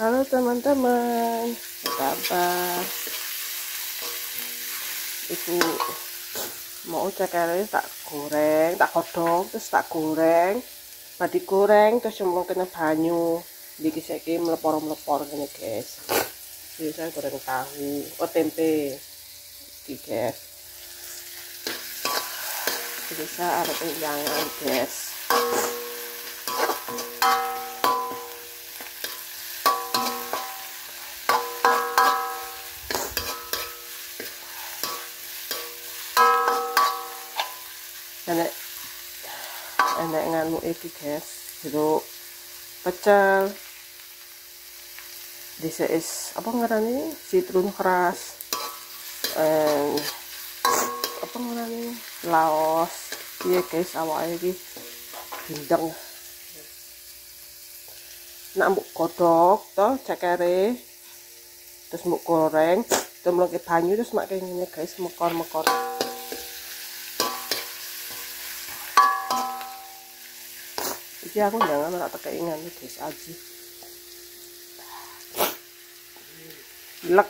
Halo teman-teman, apa kabar? Ibu mau cekernya tak goreng, tak kodok, terus tak goreng. Badi goreng terus cemplung kena banyu. Diki saiki melepor-melepor gini guys. Saya goreng tahu, oh tempe. Iki guys. Saya ada penjangan guys. Enek enek nganu iki guys. Jeruk pecel. This is apa ngarani? Citrun keras. Eh apa ngarani? Laos. Iya guys awalnya iki? Bindeng nak mbok kodok toh cekere. Terus mbok goreng. Terus melengke banyu terus mak gini guys mekor-mekor Iki aku jangan tak keingan guys aji. Lek.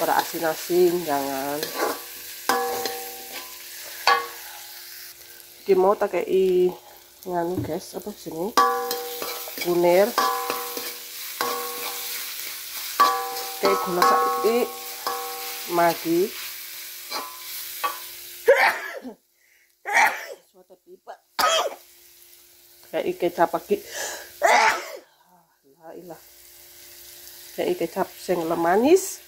Ora asin-asin jangan. Iki mau tak kei nganu guys apa sini? Kunir. Kayak gula saiki magi kecap lagi lah ilah. Kayak kecap sing lemanis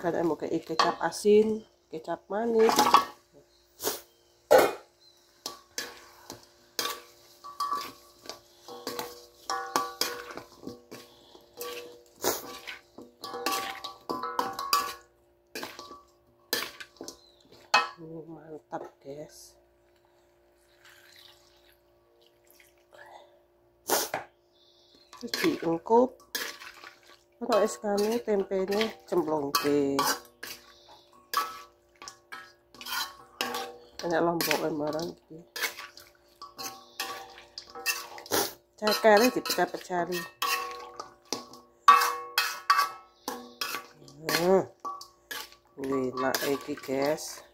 kalian mau kayak kecap asin kecap manis es kami tempenya cemplung ke banyak lombok barang gitu cakare dipecah-pecari hmm. enak iki guys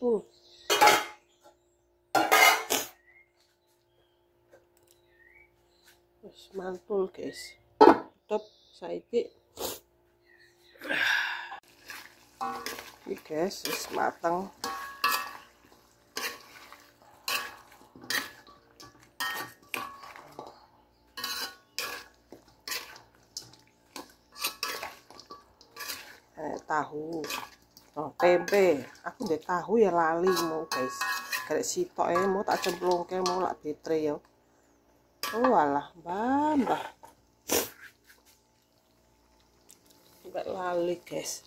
mantul wis mantul guys. Top saiki. Ini guys wis mateng. Eh, tahu oh tempe. Aku udah tahu ya lali mau guys. Kayak sitok ya mau tak cemplung kayak mau lak betre ya. Oh alah mbah mbak lali guys.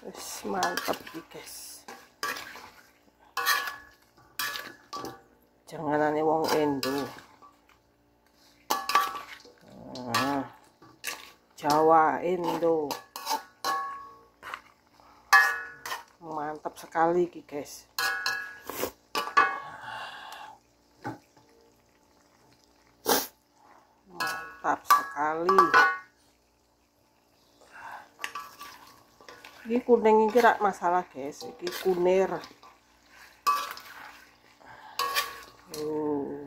Wis mantap nih guys. Janganane wong Indo Ah, Jawa Indo mantap sekali guys mantap sekali. Ini kuning ini rak masalah guys ini kunir. Tuh.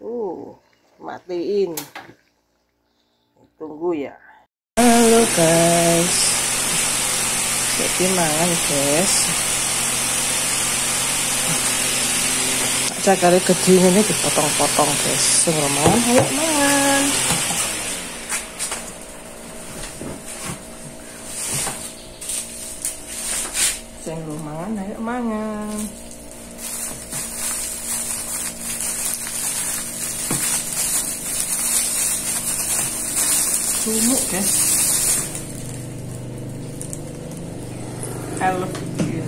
Tuh matiin. Tunggu ya. Halo guys. Jadi mangan guys. Cakare gedenya ini dipotong-potong guys. Sing romongan ayo mangan. Sing romongan ayo mangan. Sumuk guys I love you.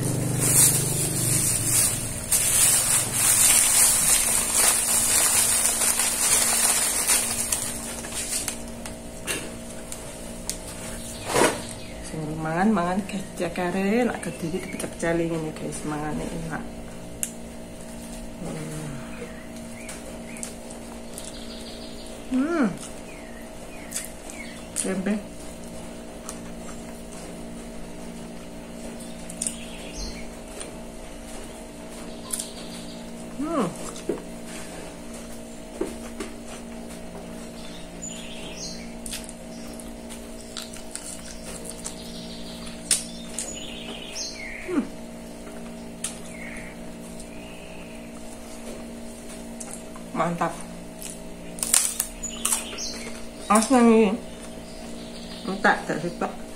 Mangan mangan kerja kare nak kediri dipecah-pecah ini guys mangan enak. Hmm, hmm. Tempe hmm. Mantap. Asli ini entak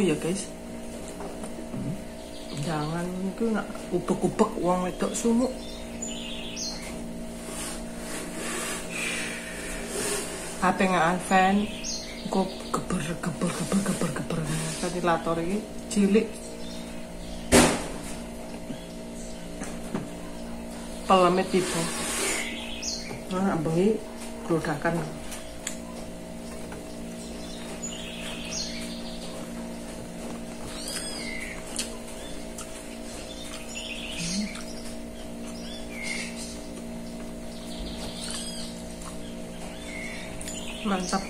ya guys jangan itu nak ubek-ubek uang wedok sumuk HP nggak fan kok geber geber geber geber geber ventilator ini cilik pelemit itu nah bengi geludakan mantap.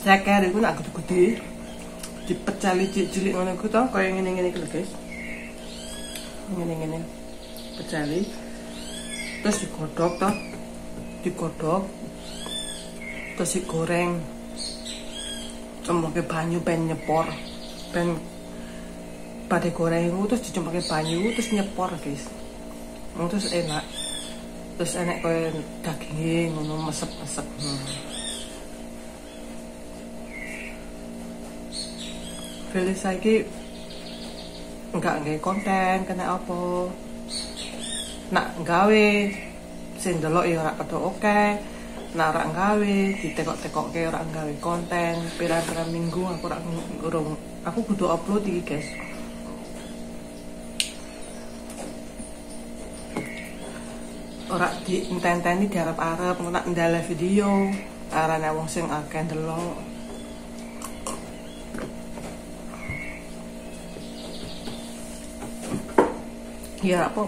Ceker itu nak gede-gede. Dipecali cilik-cilik ngono iku to kaya ngene-ngene iki lho guys. Ngene-ngene. Pecali terus digodhog to digodhog. Terus digoreng. Cemplungke banyu ben nyepor. Ben pada goreng terus dicampur banyu terus nyepor guys terus enak terus enak kaya daging ngono mesep-mesep hmm. pilih saiki enggak nggak konten kena apa nak gawe sing delok ya ora padha oke nak ora gawe ditekok-tekokke ora gawe konten pirang-pirang minggu aku ora aku kudu upload iki guys di enten-enteni diarep-arep nak ndale video arane wong sing akeh ndelok. Ya apa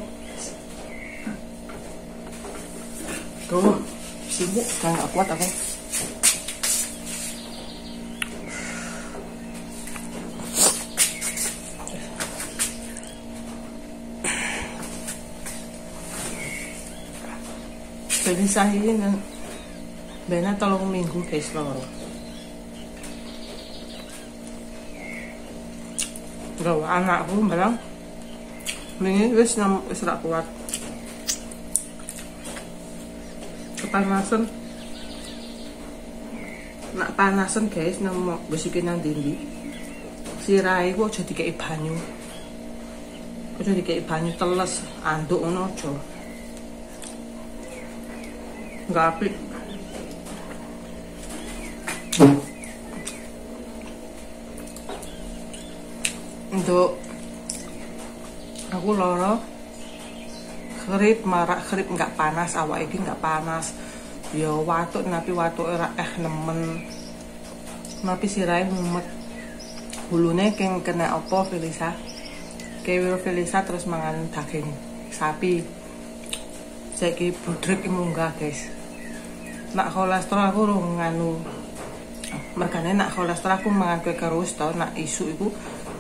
tuh sibuk gak kuat aku Jadi sahihin Bena tolong minggu guys loro. Gawa anakku bilang Minggu wis nam wis kuat. Kepanasan. Nak panasan guys nang bisikin nang dindi. Sirai ku aja dikei banyu. Aja dikei banyu teles, anduk ngono aja. Nggak apik untuk aku loro kerip marak kerip nggak panas awak ini nggak panas ya watuk napi watuk era eh nemen Tapi sirai mumet. Bulune keng kena apa Felisa? Kewe Felisa terus mangan daging sapi. Saiki budrek munggah, guys. Nak kolesterol aku urung nganu. Mergane nak kolesterol aku mangan kue kerus to, nak isu iku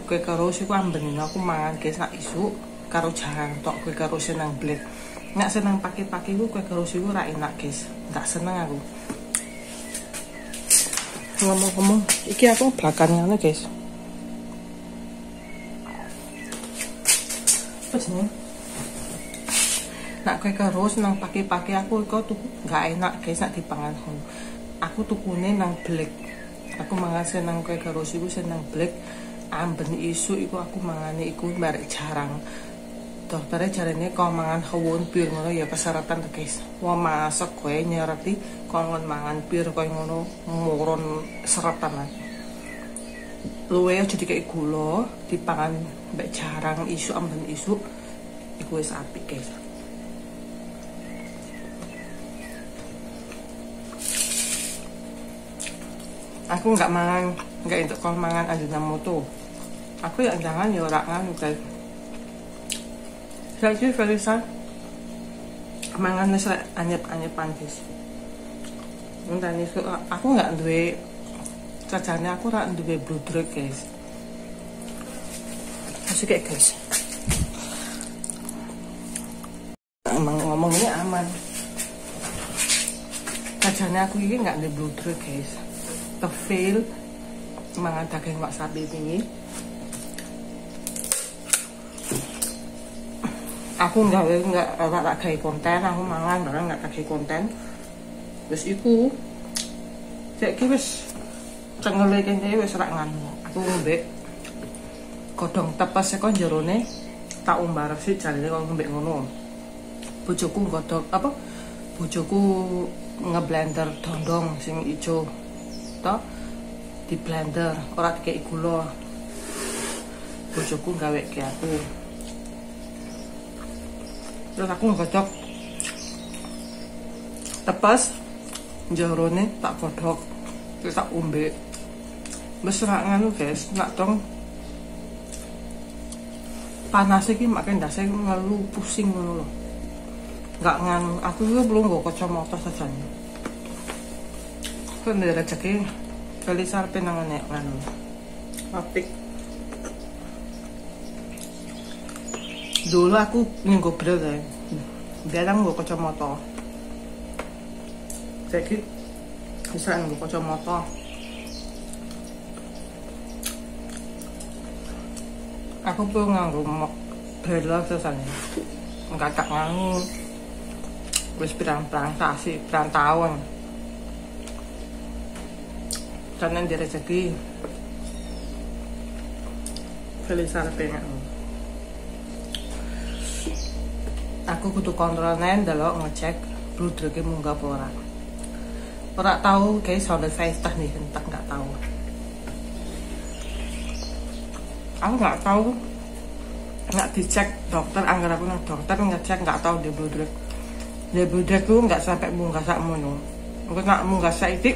kue kerus iku amben aku mangan guys nak isu karo jarang tok kue kerus nang blek. Nak seneng pagi-pagi ku kue kerus iku ra enak guys. Enggak seneng aku. Ngomong-ngomong, iki aku belakangnya guys. Apa sih? Nak kue kerus nang pagi-pagi aku kok tuh nggak enak guys nak dipangan aku tukune nang black. Aku mangan senang kue kerus iku senang black. Amben isu iku aku mangane iku merek jarang. Dokternya jarene kau mangan hawon pir ngono ya kesaratan guys wah masak kue nyerati kau mangan pir kau ngono moron seratan lah. Luwe jadi kayak gula dipangan mbak jarang isu amben isu iku wis apik guys aku nggak mangan nggak untuk kau mangan moto aku yang jangan ya orang guys. Saya sih Felisa mangan nasi anyep anyep pantis entah aku nggak duwe cacanya aku nggak duwe blood guys. Masih kayak guys. Emang ngomongnya aman. Cacanya aku ini nggak duwe blood guys tefil mangan daging wak sapi ini. Aku nggak nggak nggak kayak konten aku mangan barang nggak kayak konten. Terus iku. Cek wis cengele kene wis rak nganu. Aku ngombe godhong tepes kon jerone tak umbar sih jarine kok ngombe ngono. Bojoku godhong apa? Bojoku ngeblender dondong sing ijo to di blender. Ora dikei gula. Bojoku gawe ke aku. Terus aku ngocok tepas jarone tak kodok terus tak umbe. Wis nganu guys. Nak dong. Panas iki makin ndase ngelu pusing ngono nggak nganu. Aku juga belum gue kacamata saja kan dari rezeki kali sarpe nang ane nganu apik. Dulu aku minggu berapa biarang gue kacamata. Jadi bisa gue kacamata. Aku pun nganggo mok brela sesane enggak tak nganggo. Wis pirang-pirang sasi pirang tahun kanan di rezeki Feliz pengen aku kudu kontrol nen dalam ngecek blood drugnya munggah apa ora. Ora tahu guys sound face tah nih entah nggak tahu aku nggak tahu nggak dicek dokter anggar aku nggak dokter ngecek nggak tahu drug dia blood drug tuh nggak sampai munggah sak mono. Aku nggak munggah sak itu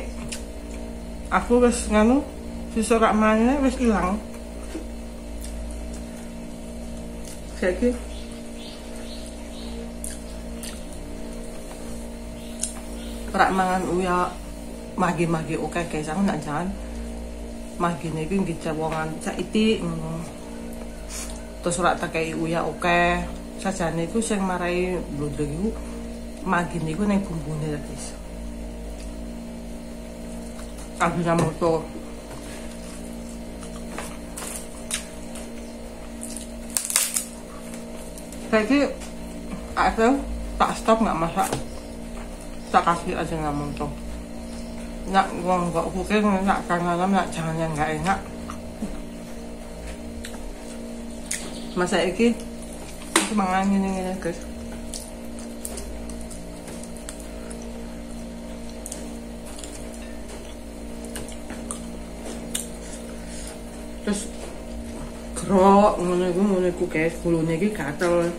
aku wis nganu sisa rak maneh wis ilang. Saiki. Rak mangan uya magi-magi oke guys aku nak jangan magi nih gue gitu wongan saiki ngono. Terus rak takai uya oke. Saja nih gue sing marai bludruk gue magi nih gue neng bumbune guys Ajinomoto jadi aku tak stop nggak masak. Tak kasih Ajinomoto nak uang nggak kuking nak karena nak jangan yang nggak enak. Masa ini ini guys krok ngono iku ngono iku guys gulune iki gatel.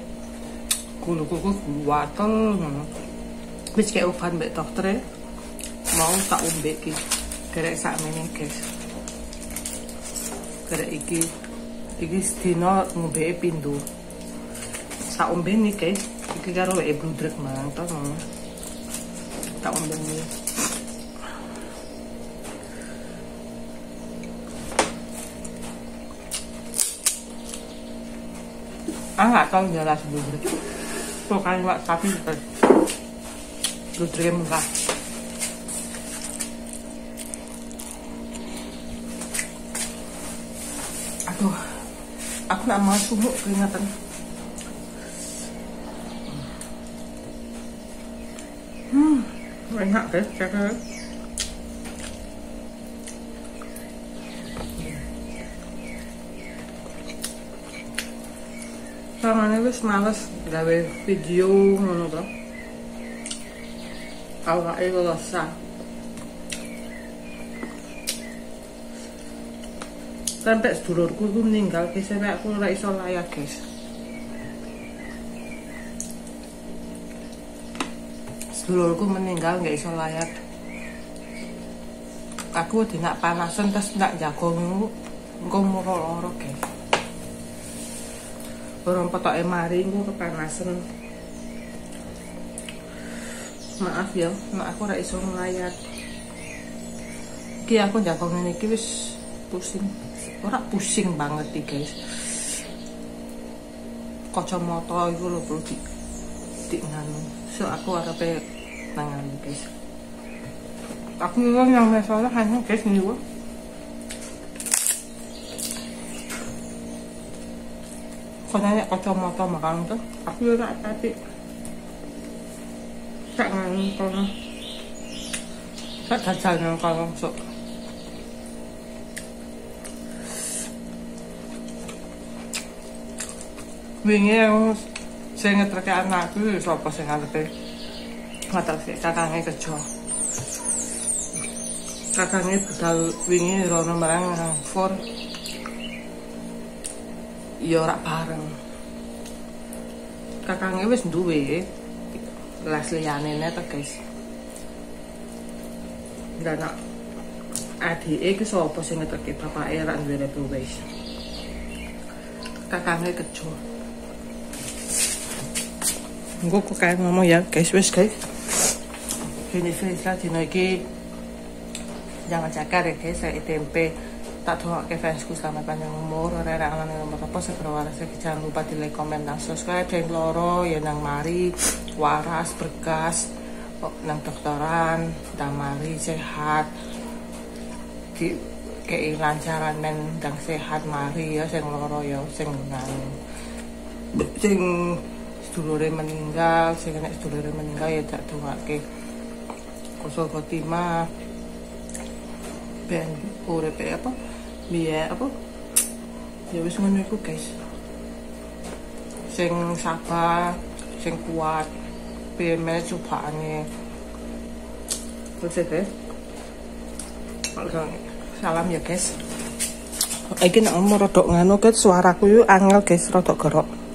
Guluku ku watel ngono. Wis kayak obat mbek dokter mau tak umbe iki. Gerek sak meneh guys. Gerek iki iki sedina ngombe pintu. Tak ombe nih guys, iki karo wae bludrek mang to Tak ombe nih. Ah nggak tahu jelas bludrek. Pokoknya wak tapi bludreknya murah. aduh aku nak mau sumuk keringatan hmm enak deh cara Tangannya wis males gawe video ngono to. Awake lelesah. sampai sedulurku tuh meninggal guys sampai aku ora iso layak guys sedulurku meninggal nggak iso layak aku tidak panasan terus nggak jago loro guys orang petok emari engkau kepanasan. Maaf ya mak aku ora iso layak Ki aku jago ini wis pusing. Ora pusing banget nih guys. Kacamata itu lo perlu di di nganu. So aku arepe nangan guys. Aku yang masalah hanya guys nih nanya kacamata makan tuh aku udah tadi. Tak nganu kalau tak jajan kalau sok wingi aku sing ngetreke anakku sapa sing arepe? Ngetreke kakange kejo. Kakange budal wingi rono marang for ya ora bareng. Kakange wis duwe les liyane ne to guys. Dan adik iki sapa sing ngetreke bapake ra duwe wis kakange kejo. Gue kok kayak ngomong ya guys wes guys. Finish finish lah jangan cakar ya guys saya tempe tak tahu ke fansku selamat panjang umur rera alam yang nomor apa segera waras jangan lupa di like comment dan subscribe dan loro ya nang mari waras berkas oh, nang dokteran dan mari sehat. Di kayak lancaran men dan sehat mari ya sing loro ya sing nang sing sedulure meninggal sing nek sedulure meninggal ya tak dongake kusul khotimah ben urip apa biaya apa? Ya wis ngono iku guys. Sing sabar sing kuat PMS cobaane. Terus deh salam ya guys. Iki nek mau rodok nganu guys suaraku yuk angel guys rodok gerok